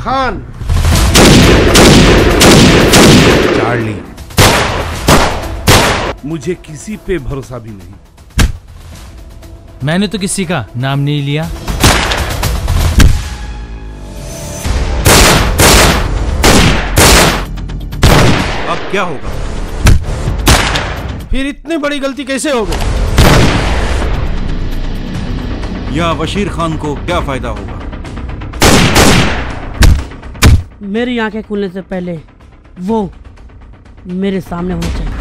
Khan. Charlie मुझे किसी पे भरोसा भी नहीं। मैंने तो किसी का नाम नहीं लिया। अब क्या होगा? फिर इतनी बड़ी गलती कैसे हो गई या बशीर खान को क्या फ़ायदा होगा? मेरी आँखें खुलने से पहले वो मेरे सामने होना चाहिए।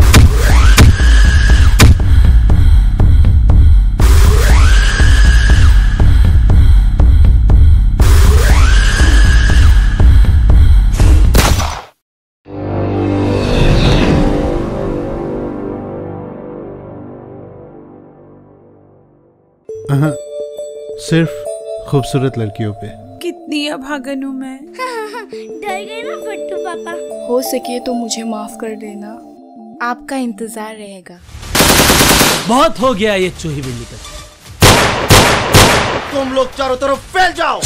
सिर्फ़ खूबसूरत लड़कियों पे। कितनी अभागन हूँ मैं। डर गए ना फट्टू पापा। हो सके तो मुझे माफ़ कर देना। आपका इंतज़ार रहेगा। बहुत हो गया ये चूही बिल्ली का। तुम लोग चारों तरफ़ फैल जाओ।